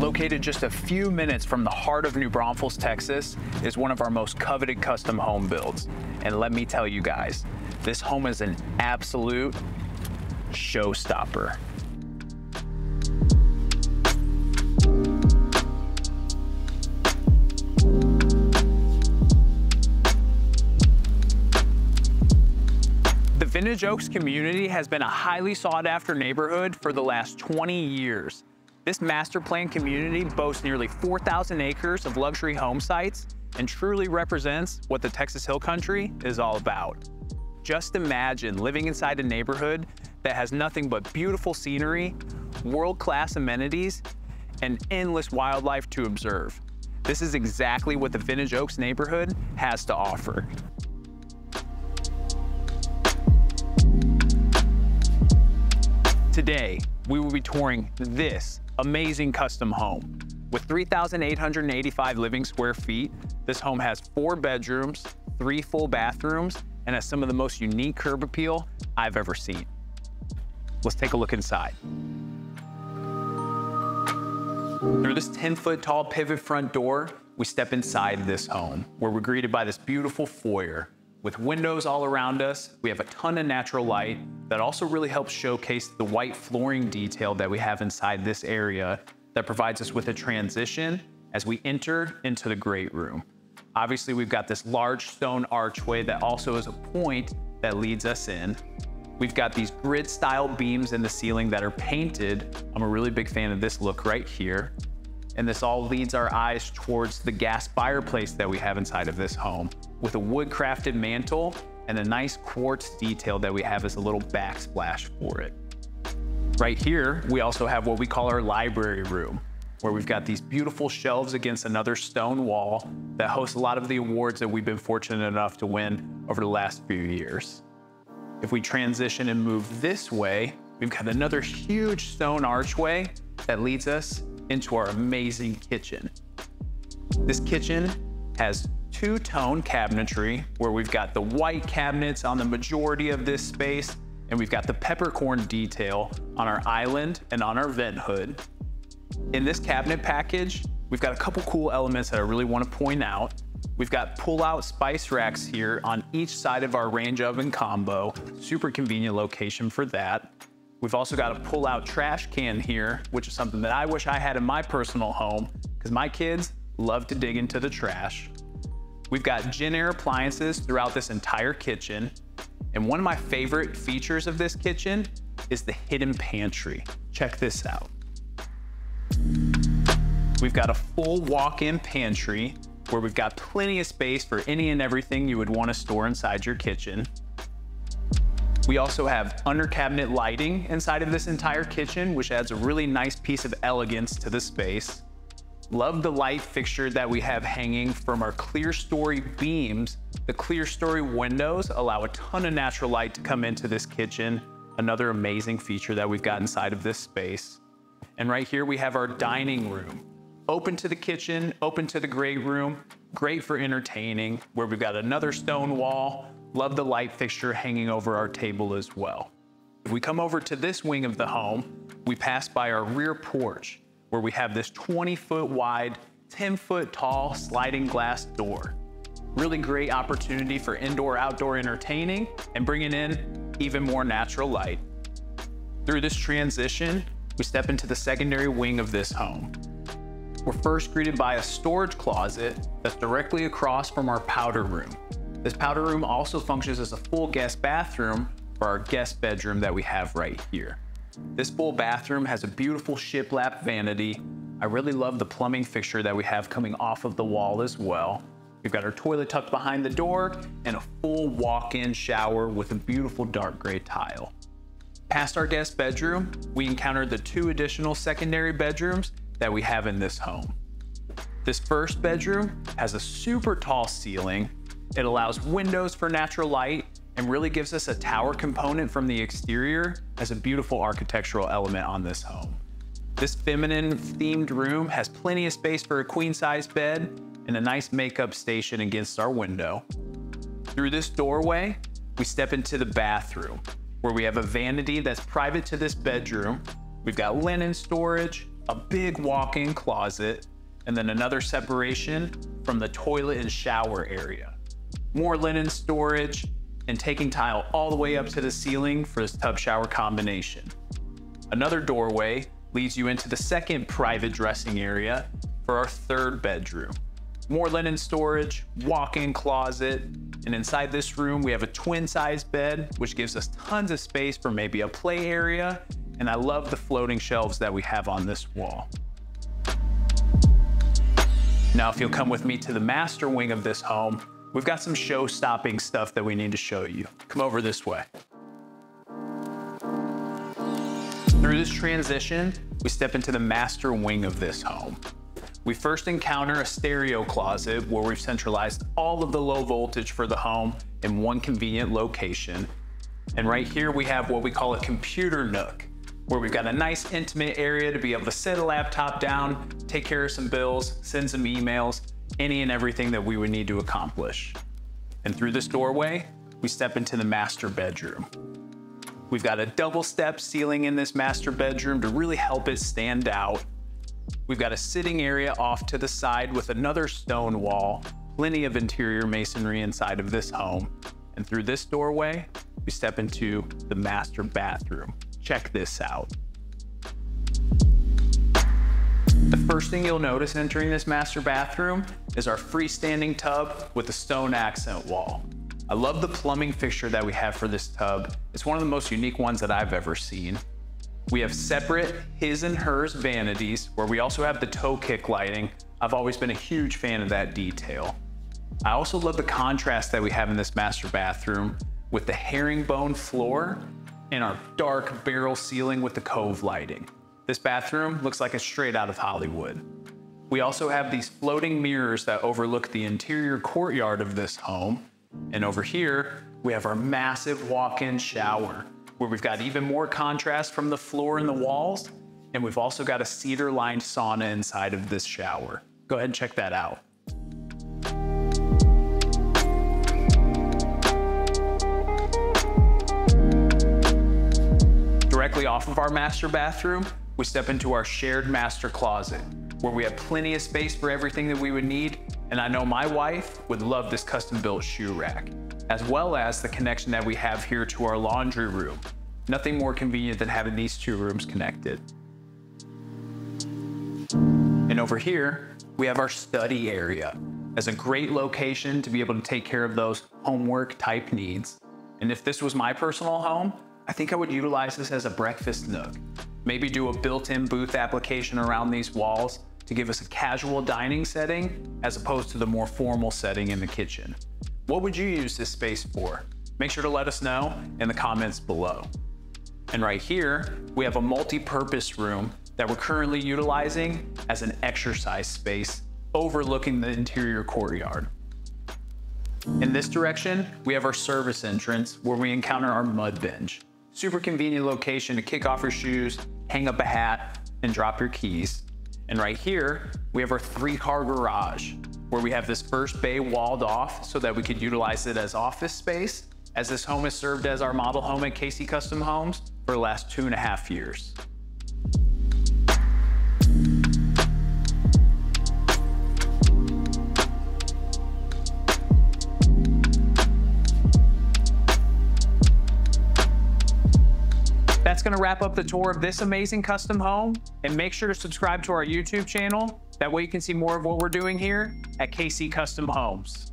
Located just a few minutes from the heart of New Braunfels, Texas, is one of our most coveted custom home builds. And let me tell you guys, this home is an absolute showstopper. The Vintage Oaks community has been a highly sought after neighborhood for the last 20 years. This master plan community boasts nearly 4,000 acres of luxury home sites and truly represents what the Texas Hill Country is all about. Just imagine living inside a neighborhood that has nothing but beautiful scenery, world-class amenities, and endless wildlife to observe. This is exactly what the Vintage Oaks neighborhood has to offer. Today, we will be touring this amazing custom home. With 3,885 living square feet, this home has four bedrooms, three full bathrooms, and has some of the most unique curb appeal I've ever seen. Let's take a look inside. Through this 10 foot tall pivot front door, we step inside this home where we're greeted by this beautiful foyer with windows all around us, we have a ton of natural light that also really helps showcase the white flooring detail that we have inside this area that provides us with a transition as we enter into the great room. Obviously, we've got this large stone archway that also is a point that leads us in. We've got these grid style beams in the ceiling that are painted. I'm a really big fan of this look right here. And this all leads our eyes towards the gas fireplace that we have inside of this home with a wood crafted mantle and a nice quartz detail that we have as a little backsplash for it. Right here, we also have what we call our library room, where we've got these beautiful shelves against another stone wall that hosts a lot of the awards that we've been fortunate enough to win over the last few years. If we transition and move this way, we've got another huge stone archway that leads us into our amazing kitchen. This kitchen has two-tone cabinetry where we've got the white cabinets on the majority of this space and we've got the peppercorn detail on our island and on our vent hood. In this cabinet package, we've got a couple cool elements that I really want to point out. We've got pull-out spice racks here on each side of our range oven combo. Super convenient location for that. We've also got a pull-out trash can here, which is something that I wish I had in my personal home because my kids love to dig into the trash. We've got Jenn-Air appliances throughout this entire kitchen. And one of my favorite features of this kitchen is the hidden pantry. Check this out. We've got a full walk-in pantry where we've got plenty of space for any and everything you would want to store inside your kitchen. We also have under cabinet lighting inside of this entire kitchen, which adds a really nice piece of elegance to the space. Love the light fixture that we have hanging from our clerestory beams. The clerestory windows allow a ton of natural light to come into this kitchen. Another amazing feature that we've got inside of this space. And right here we have our dining room. Open to the kitchen, open to the great room, great for entertaining, where we've got another stone wall, Love the light fixture hanging over our table as well. If we come over to this wing of the home, we pass by our rear porch where we have this 20 foot wide, 10 foot tall sliding glass door. Really great opportunity for indoor outdoor entertaining and bringing in even more natural light. Through this transition, we step into the secondary wing of this home. We're first greeted by a storage closet that's directly across from our powder room. This powder room also functions as a full guest bathroom for our guest bedroom that we have right here. This full bathroom has a beautiful shiplap vanity. I really love the plumbing fixture that we have coming off of the wall as well. We've got our toilet tucked behind the door and a full walk-in shower with a beautiful dark gray tile. Past our guest bedroom, we encountered the two additional secondary bedrooms that we have in this home. This first bedroom has a super tall ceiling it allows windows for natural light and really gives us a tower component from the exterior as a beautiful architectural element on this home. This feminine themed room has plenty of space for a queen size bed and a nice makeup station against our window. Through this doorway, we step into the bathroom where we have a vanity that's private to this bedroom. We've got linen storage, a big walk-in closet, and then another separation from the toilet and shower area. More linen storage, and taking tile all the way up to the ceiling for this tub shower combination. Another doorway leads you into the second private dressing area for our third bedroom. More linen storage, walk-in closet, and inside this room, we have a twin size bed, which gives us tons of space for maybe a play area. And I love the floating shelves that we have on this wall. Now, if you'll come with me to the master wing of this home, we've got some show stopping stuff that we need to show you. Come over this way. Through this transition, we step into the master wing of this home. We first encounter a stereo closet where we've centralized all of the low voltage for the home in one convenient location. And right here we have what we call a computer nook, where we've got a nice intimate area to be able to set a laptop down, take care of some bills, send some emails, any and everything that we would need to accomplish. And through this doorway, we step into the master bedroom. We've got a double step ceiling in this master bedroom to really help it stand out. We've got a sitting area off to the side with another stone wall, plenty of interior masonry inside of this home. And through this doorway, we step into the master bathroom. Check this out. First thing you'll notice entering this master bathroom is our freestanding tub with a stone accent wall. I love the plumbing fixture that we have for this tub. It's one of the most unique ones that I've ever seen. We have separate his and hers vanities where we also have the toe kick lighting. I've always been a huge fan of that detail. I also love the contrast that we have in this master bathroom with the herringbone floor and our dark barrel ceiling with the cove lighting. This bathroom looks like it's straight out of Hollywood. We also have these floating mirrors that overlook the interior courtyard of this home and over here, we have our massive walk-in shower where we've got even more contrast from the floor and the walls. And we've also got a cedar lined sauna inside of this shower. Go ahead and check that out. Directly off of our master bathroom, we step into our shared master closet where we have plenty of space for everything that we would need and I know my wife would love this custom built shoe rack, as well as the connection that we have here to our laundry room. Nothing more convenient than having these two rooms connected. And over here, we have our study area as a great location to be able to take care of those homework type needs. And if this was my personal home, I think I would utilize this as a breakfast nook. Maybe do a built-in booth application around these walls to give us a casual dining setting as opposed to the more formal setting in the kitchen. What would you use this space for? Make sure to let us know in the comments below. And right here, we have a multi-purpose room that we're currently utilizing as an exercise space overlooking the interior courtyard. In this direction, we have our service entrance where we encounter our mud bench. Super convenient location to kick off your shoes, hang up a hat, and drop your keys. And right here, we have our three car garage where we have this first bay walled off so that we could utilize it as office space as this home has served as our model home at KC Custom Homes for the last two and a half years. That's gonna wrap up the tour of this amazing custom home. And make sure to subscribe to our YouTube channel. That way you can see more of what we're doing here at KC Custom Homes.